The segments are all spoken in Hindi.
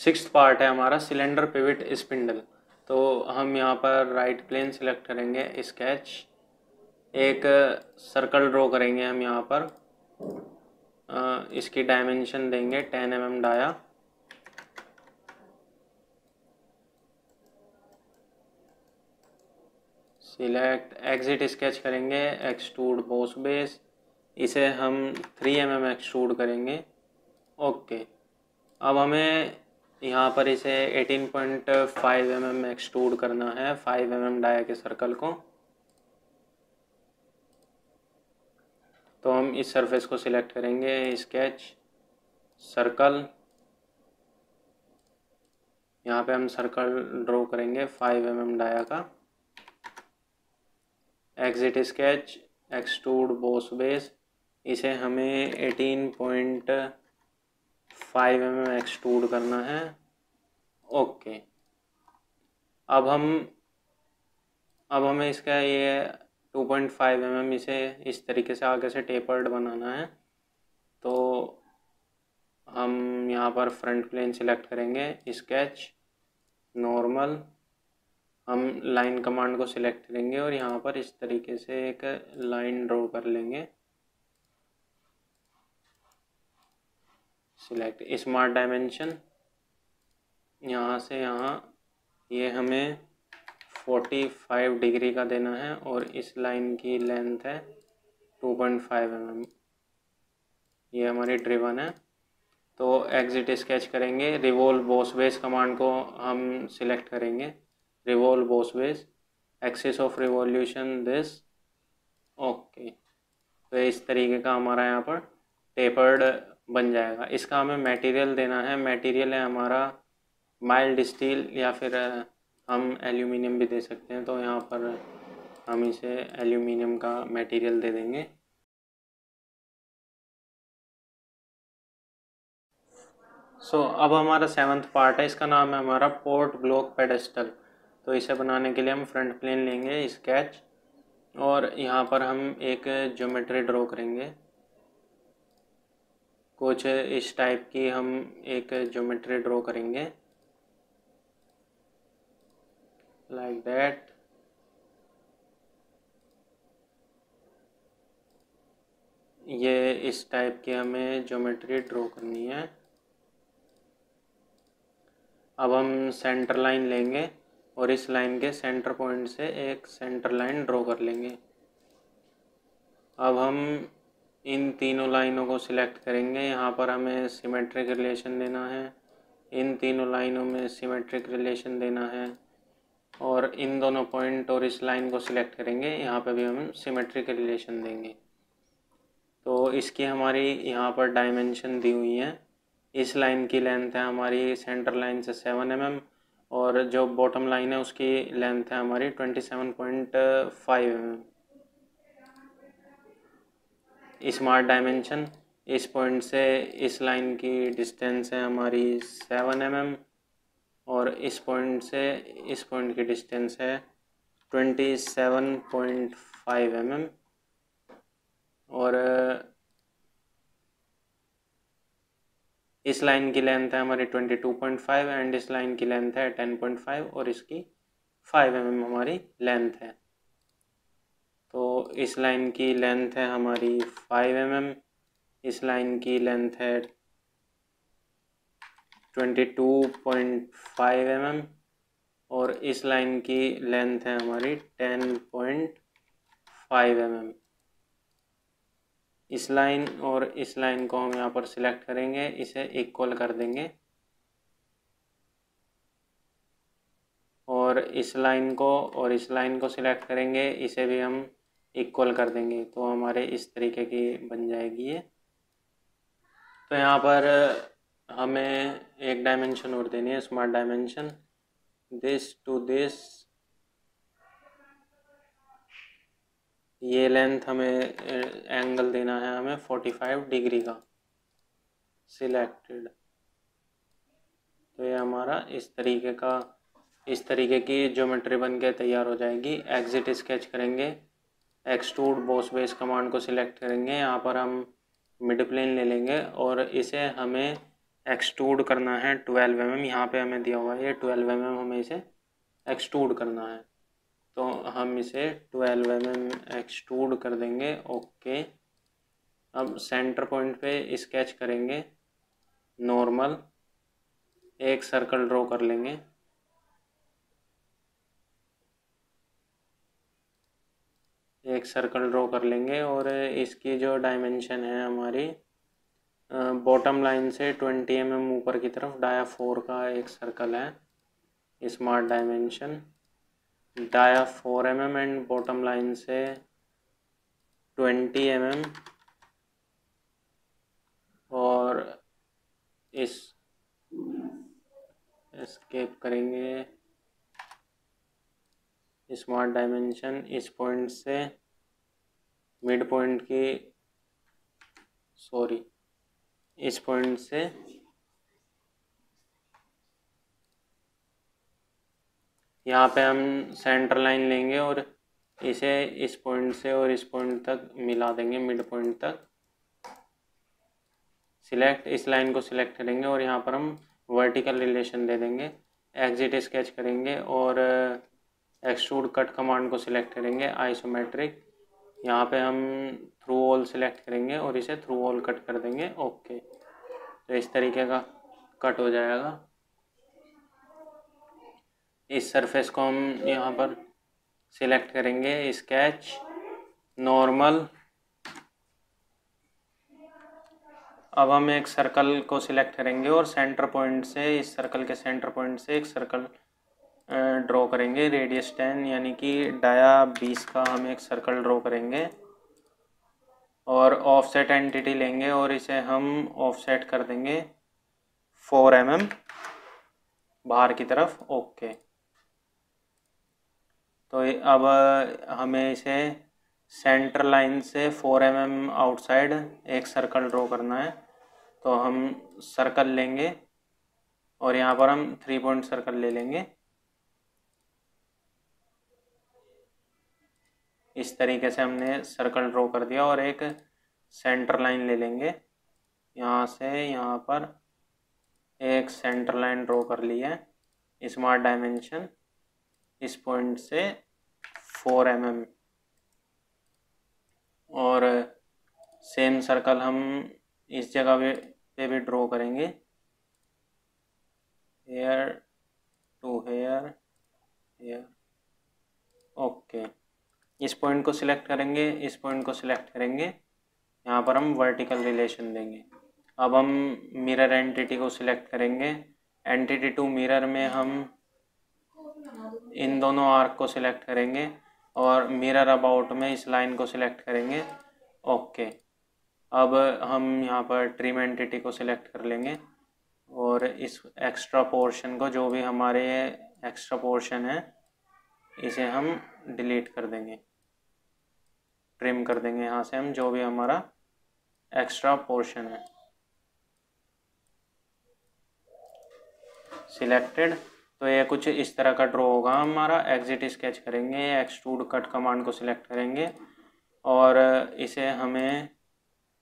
सिक्स पार्ट है हमारा, सिलेंडर पिविट स्पिंडल। तो हम यहाँ पर राइट प्लेन सिलेक्ट करेंगे स्केच एक सर्कल ड्रॉ करेंगे हम यहाँ पर। इसकी डायमेंशन देंगे ten M M dia. Select exit sketch करेंगे एक्सट्रूड बॉस बेस इसे हम थ्री एम एम एक्सट्रूड करेंगे। ओके अब हमें यहाँ पर इसे eighteen point five M M extrude करना है फाइव एम एम डाया के सर्कल को। तो हम इस सरफेस को सिलेक्ट करेंगे स्केच सर्कल यहाँ पे हम सर्कल ड्रॉ करेंगे फाइव एम एम डाया का। Exit sketch extrude boss base इसे हमें eighteen point five M M extrude करना है। ओके अब हम, अब हमें इसका ये two point five M M इसे इस तरीके से आगे से टेपर्ड बनाना है। तो हम यहाँ पर फ्रंट प्लेन सिलेक्ट करेंगे स्केच नॉर्मल हम लाइन कमांड को सिलेक्ट करेंगे और यहाँ पर इस तरीके से एक लाइन ड्रॉ कर लेंगे। सिलेक्ट स्मार्ट डायमेंशन यहाँ से यहाँ ये हमें फोर्टी फाइव डिग्री का देना है और इस लाइन की लेंथ है two point five M M ये हमारी ड्रिवन है। तो एग्जिट स्केच करेंगे। रिवोल्व बॉस बेस कमांड को हम सिलेक्ट करेंगे। Revolve both ways. Axis of revolution this. Okay तो इस तरीके का हमारा यहाँ पर टेपर्ड बन जाएगा। इसका हमें मटेरियल देना है। मटेरियल है हमारा माइल्ड स्टील या फिर हम एल्यूमिनियम भी दे सकते हैं। तो यहाँ पर हम इसे एल्यूमिनियम का मटेरियल दे देंगे। सो so, अब हमारा सेवन्थ पार्ट है। इसका नाम है हमारा पोर्ट ब्लॉक पेडेस्टल तो इसे बनाने के लिए हम फ्रंट प्लेन लेंगे स्केच और यहाँ पर हम एक ज्योमेट्री ड्रॉ करेंगे। कुछ इस टाइप की हम एक ज्योमेट्री ड्रॉ करेंगे। लाइक दैट ये इस टाइप की हमें ज्योमेट्री ड्रॉ करनी है। अब हम सेंटर लाइन लेंगे और इस लाइन के सेंटर पॉइंट से एक सेंटर लाइन ड्रॉ कर लेंगे। अब हम इन तीनों लाइनों को सिलेक्ट करेंगे। यहाँ पर हमें सिमेट्रिक रिलेशन देना है। इन तीनों लाइनों में सिमेट्रिक रिलेशन देना है और इन दोनों पॉइंट और इस लाइन को सिलेक्ट करेंगे। यहाँ पे भी हम सिमेट्रिक रिलेशन देंगे। तो इसकी हमारी यहाँ पर डायमेंशन दी हुई है। इस लाइन की लेंथ है हमारी सेंटर लाइन से सेवन एम mm, और जो बॉटम लाइन है उसकी लेंथ है हमारी twenty seven point five M smart dimension इस पॉइंट से इस लाइन की डिस्टेंस है हमारी सेवन एम mm और इस पॉइंट से इस पॉइंट की डिस्टेंस है twenty seven point five M M और, इस लाइन की लेंथ है हमारी twenty two point five and इस लाइन की लेंथ है टेन पॉइंट फाइव और इसकी फाइव एम mm हमारी लेंथ है। तो इस लाइन की लेंथ है हमारी फाइव एम mm, इस लाइन की लेंथ है twenty two point five M M और इस लाइन की लेंथ है हमारी ten point five M M. इस लाइन और इस लाइन को हम यहाँ पर सिलेक्ट करेंगे इसे इक्वल कर देंगे। और इस लाइन को और इस लाइन को सिलेक्ट करेंगे, इसे भी हम इक्वल कर देंगे तो हमारे इस तरीके की बन जाएगी ये। तो यहाँ पर हमें एक डायमेंशन और देनी है smart dimension this to this ये लेंथ हमें एंगल देना है हमें फोर्टी फाइव डिग्री का सिलेक्टेड तो ये हमारा इस तरीके का इस तरीके की ज्योमेट्री बन के तैयार हो जाएगी। एग्जिट स्केच करेंगे। एक्सट्रूड बॉस बेस कमांड को सिलेक्ट करेंगे। यहाँ पर हम मिड प्लेन ले लेंगे और इसे हमें एक्सट्रूड करना है ट्वेल्व एम एम यहाँ पर हमें दिया हुआ है ये ट्वेल्व एम एम हमें इसे एक्सट्रूड करना है। तो हम इसे ट्वेल्व एम एम एक्सट्रूड कर देंगे। ओके। अब सेंटर पॉइंट पे स्केच करेंगे। नॉर्मल एक सर्कल ड्रॉ कर लेंगे। सर्कल ड्रॉ कर लेंगे और इसकी जो डायमेंशन है हमारी बॉटम लाइन से ट्वेंटी एम एम ऊपर की तरफ़ डाया फोर का एक सर्कल है smart dimension dia four M M and bottom line से ट्वेंटी एम एम और इस स्केप करेंगे। स्मार्ट डायमेंशन इस पॉइंट से मिड पॉइंट की सॉरी इस पॉइंट से यहाँ पे हम सेंटर लाइन लेंगे और इसे इस पॉइंट से और इस पॉइंट तक मिला देंगे मिड पॉइंट तक। सिलेक्ट इस लाइन को सिलेक्ट करेंगे और यहाँ पर हम वर्टिकल रिलेशन दे देंगे। एग्जिट स्केच करेंगे और एक्सट्रूड कट कमांड को सिलेक्ट करेंगे आइसोमेट्रिक यहाँ पे हम थ्रू ऑल सेलेक्ट करेंगे और इसे थ्रू ऑल कट कर देंगे। ओके तो इस तरीके का कट हो जाएगा। इस सरफेस को हम यहाँ पर सिलेक्ट करेंगे। स्केच नॉर्मल अब हम एक सर्कल को सिलेक्ट करेंगे और सेंटर पॉइंट से, इस सर्कल के सेंटर पॉइंट से एक सर्कल ड्रॉ करेंगे रेडियस टेन यानी कि डाया बीस का हम एक सर्कल ड्रॉ करेंगे और ऑफसेट एंटिटी लेंगे और इसे हम ऑफसेट कर देंगे फोर एम एम बाहर की तरफ़ ओके तो अब हमें इसे सेंटर लाइन से फोर एम एम आउटसाइड एक सर्कल ड्रॉ करना है। तो हम सर्कल लेंगे और यहाँ पर हम थ्री पॉइंट सर्कल ले लेंगे। इस तरीके से हमने सर्कल ड्रॉ कर दिया और एक सेंटर लाइन ले लेंगे। यहाँ से यहाँ पर एक सेंटर लाइन ड्रॉ कर ली है स्मार्ट डायमेंशन इस पॉइंट से फोर एम mm और सेम सर्कल हम इस जगह पे भी ड्रॉ करेंगे। Here to here here okay इस पॉइंट को सिलेक्ट करेंगे, इस पॉइंट को सिलेक्ट करेंगे। यहाँ पर हम वर्टिकल रिलेशन देंगे। अब हम मिरर एंटिटी को सिलेक्ट करेंगे। एंटिटी टू मिरर में हम इन दोनों आर्क को सिलेक्ट करेंगे और मिरर अबाउट में इस लाइन को सिलेक्ट करेंगे। ओके। अब हम यहाँ पर ट्रिम एंटिटी को सिलेक्ट कर लेंगे और इस एक्स्ट्रा पोर्शन को जो भी हमारे एक्स्ट्रा पोर्शन है, इसे हम डिलीट कर देंगे। ट्रिम कर देंगे यहाँ से हम, जो भी हमारा एक्स्ट्रा पोर्शन है। सिलेक्टेड तो ये कुछ इस तरह का ड्रॉ होगा। हमारा एग्जिट स्केच करेंगे, एक्सट्रूड कट कमांड को सिलेक्ट करेंगे। और इसे हमें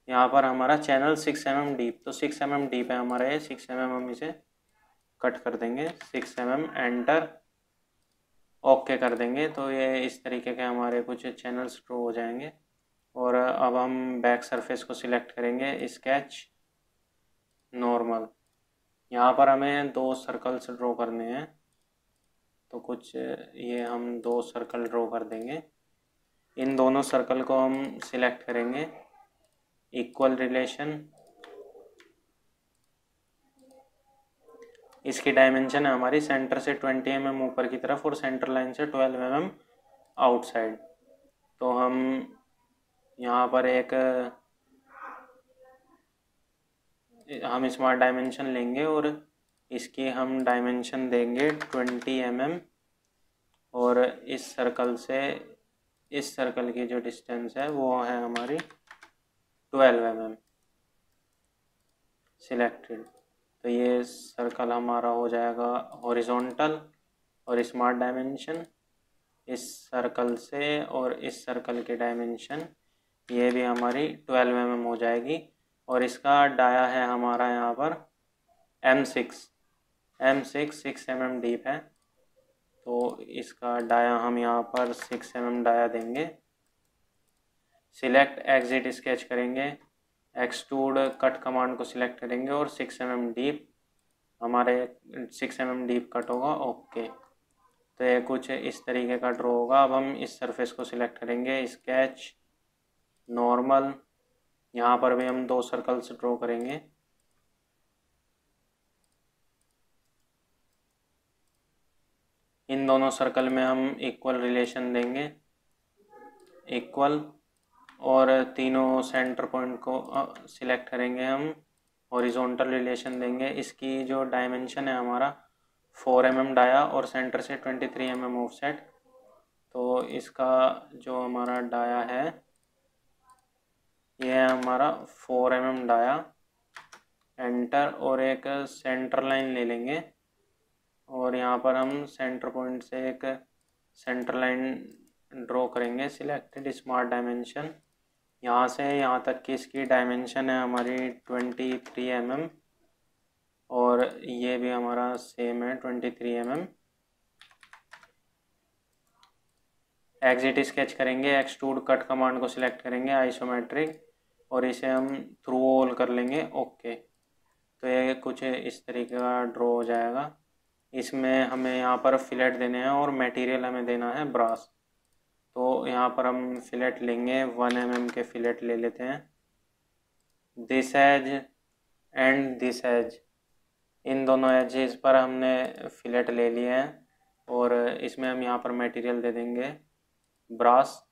यहाँ पर हमारा channel six M M deep तो सिक्स एम एम डीप है हमारा ये सिक्स एम एम हम इसे कट कर देंगे। Six M M enter okay कर देंगे। तो ये इस तरीके के हमारे कुछ चैनल्स ड्रॉ हो जाएँगे। और अब हम बैक सरफेस को सिलेक्ट करेंगे स्केच नॉर्मल यहाँ पर हमें दो सर्कल्स ड्रॉ करने हैं। तो कुछ, ये हम दो सर्कल ड्रॉ कर देंगे। इन दोनों सर्कल को हम सिलेक्ट करेंगे। इक्वल रिलेशन इसकी डायमेंशन है हमारी सेंटर से ट्वेंटी एम एम ऊपर की तरफ़ और सेंटर लाइन से ट्वेल्व एम एम आउटसाइड तो हम यहाँ पर एक, हम स्मार्ट डायमेंशन लेंगे और इसकी हम डायमेंशन देंगे ट्वेंटी एम mm और इस सर्कल से, इस सर्कल की जो डिस्टेंस है वो है हमारी ट्वेल्व एम mm सिलेक्टेड तो ये सर्कल हमारा हो जाएगा हॉरिजॉन्टल और स्मार्ट डायमेंशन इस सर्कल से और इस सर्कल की डायमेंशन ये भी हमारी ट्वेल्व एम mm हो जाएगी और इसका डाया है हमारा यहाँ पर M six M six six M M deep है। तो इसका डाया हम यहाँ पर सिक्स एम एम डाया देंगे। सिलेक्ट एग्जिट स्केच करेंगे। एक्सटूड कट कमांड को सिलेक्ट करेंगे और सिक्स एम एम डीप हमारे six M M deep cut होगा ओके तो ये कुछ इस तरीके का ड्रॉ होगा। अब हम इस सरफेस को सिलेक्ट करेंगे स्केच नॉर्मल यहाँ पर भी हम दो सर्कल्स ड्रॉ करेंगे। इन दोनों सर्कल में हम इक्वल रिलेशन देंगे। इक्वल और तीनों सेंटर पॉइंट को सिलेक्ट करेंगे हम हॉरिजॉन्टल रिलेशन देंगे। इसकी जो डायमेंशन है हमारा फोर एम एम डाया और सेंटर से twenty three M M offset तो इसका जो हमारा डाया है यह है हमारा four M M dia. Enter और एक सेंटर लाइन ले लेंगे। और यहाँ पर हम सेंटर पॉइंट से एक सेंटर लाइन ड्रॉ करेंगे सिलेक्टेड स्मार्ट डायमेंशन यहाँ से यहाँ तक की इसकी डायमेंशन है हमारी ट्वेंटी थ्री एम एम और ये भी हमारा सेम है twenty three M M exit sketch करेंगे एक्सट्रूड कट कमांड को सिलेक्ट करेंगे आइसोमेट्रिक और इसे हम थ्रू ऑल कर लेंगे ओके तो ये कुछ इस तरीके का ड्रॉ हो जाएगा। इसमें हमें यहाँ पर फिलेट देने हैं और मटेरियल हमें देना है ब्रास तो यहाँ पर हम फिलेट लेंगे, वन एम एम के फिलेट ले लेते हैं। This edge and this edge इन दोनों एजेस पर हमने फिलेट ले लिए हैं और इसमें हम यहाँ पर मटेरियल दे देंगे। ब्रास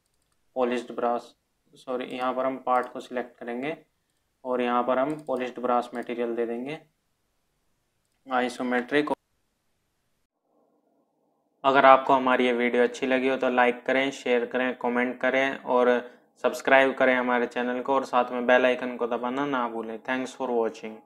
पॉलिश्ड ब्रास सॉरी यहाँ पर हम पार्ट को सिलेक्ट करेंगे और यहाँ पर हम पॉलिश्ड ब्रास मटेरियल दे देंगे। आइसोमेट्रिक अगर आपको हमारी ये वीडियो अच्छी लगी हो तो लाइक करें, शेयर करें, कमेंट करें और सब्सक्राइब करें हमारे चैनल को और साथ में बेल आइकन को दबाना ना भूलें। Thanks for watching.